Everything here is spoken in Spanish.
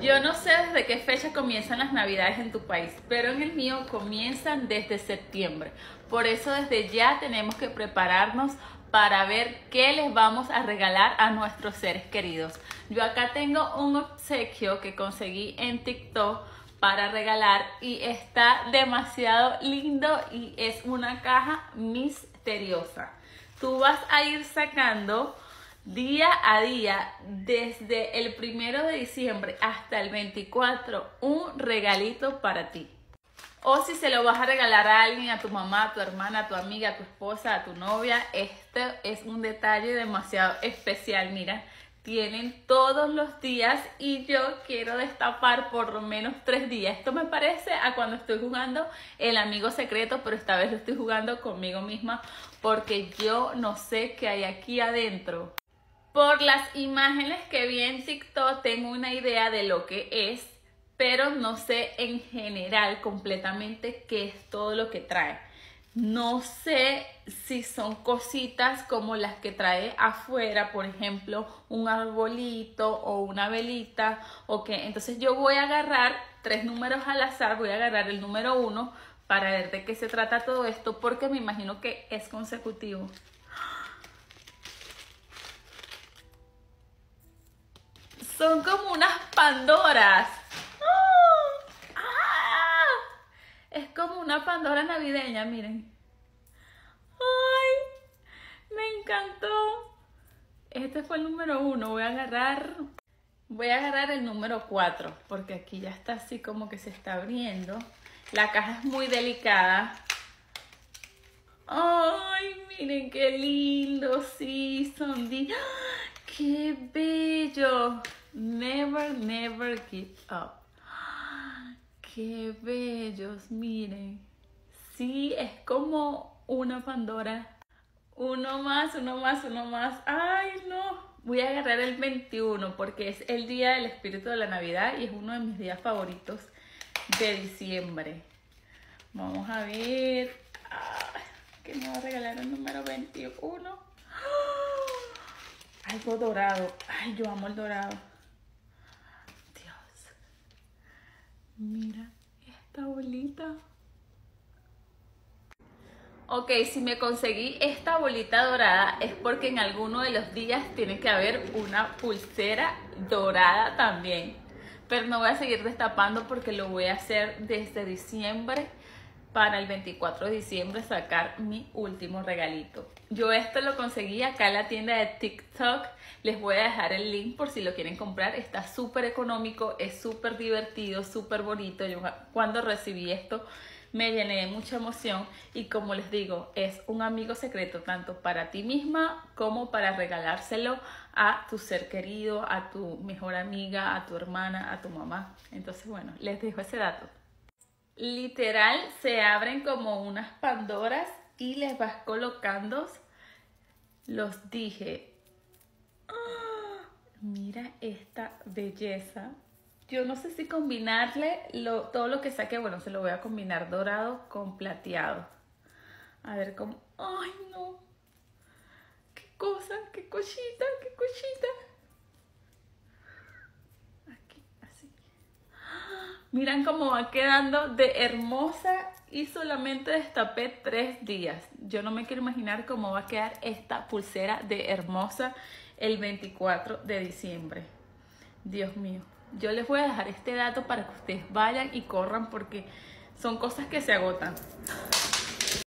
Yo no sé desde qué fecha comienzan las navidades en tu país, pero en el mío comienzan desde septiembre. Por eso desde ya tenemos que prepararnos para ver qué les vamos a regalar a nuestros seres queridos. Yo acá tengo un obsequio que conseguí en TikTok para regalar y está demasiado lindo y es una caja misteriosa. Tú vas a ir sacando día a día, desde el primero de diciembre hasta el 24, un regalito para ti. O si se lo vas a regalar a alguien, a tu mamá, a tu hermana, a tu amiga, a tu esposa, a tu novia, este es un detalle demasiado especial. Mira, tienen todos los días y yo quiero destapar por lo menos tres días. Esto me parece a cuando estoy jugando el amigo secreto, pero esta vez lo estoy jugando conmigo misma porque yo no sé qué hay aquí adentro. Por las imágenes que vi en TikTok tengo una idea de lo que es, pero no sé en general completamente qué es todo lo que trae. No sé si son cositas como las que trae afuera, por ejemplo, un arbolito o una velita, o entonces yo voy a agarrar tres números al azar, voy a agarrar el número uno para ver de qué se trata todo esto, porque me imagino que es consecutivo. Son como unas Pandoras. ¡Ah! Es como una Pandora navideña, miren. ¡Ay! Me encantó. Este fue el número uno. Voy a agarrar. Voy a agarrar el número cuatro. Porque aquí ya está así como que se está abriendo. La caja es muy delicada. ¡Ay! Miren qué lindo. Sí, son. ¡Qué bello! Never, never give up. ¡Qué bellos! Miren. Sí, es como una Pandora. Uno más, uno más, uno más. ¡Ay, no! Voy a agarrar el 21 porque es el día del espíritu de la Navidad y es uno de mis días favoritos de diciembre. Vamos a ver. ¿Qué me va a regalar el número 21? Algo dorado. Ay, yo amo el dorado. Mira esta bolita. Ok, si me conseguí esta bolita dorada es porque en alguno de los días tiene que haber una pulsera dorada también. Pero no voy a seguir destapando porque lo voy a hacer desde diciembre para el 24 de diciembre sacar mi último regalito. Yo esto lo conseguí acá en la tienda de TikTok. Les voy a dejar el link por si lo quieren comprar. Está súper económico, es súper divertido, súper bonito. Yo cuando recibí esto me llené de mucha emoción y como les digo, es un amigo secreto tanto para ti misma como para regalárselo a tu ser querido, a tu mejor amiga, a tu hermana, a tu mamá. Entonces, bueno, les dejo ese dato literal se abren como unas pandoras y les vas colocando los dije. ¡Ah! Mira esta belleza. Yo no sé si combinarle lo, todo lo que saque. Bueno, se lo voy a combinar dorado con plateado. A ver cómo... ¡Ay, no! ¡Qué cosa! ¡Qué cosita! ¡Qué cosita! Miran cómo va quedando de hermosa y solamente destapé tres días. Yo no me quiero imaginar cómo va a quedar esta pulsera de hermosa el 24 de diciembre. Dios mío. Yo les voy a dejar este dato para que ustedes vayan y corran porque son cosas que se agotan.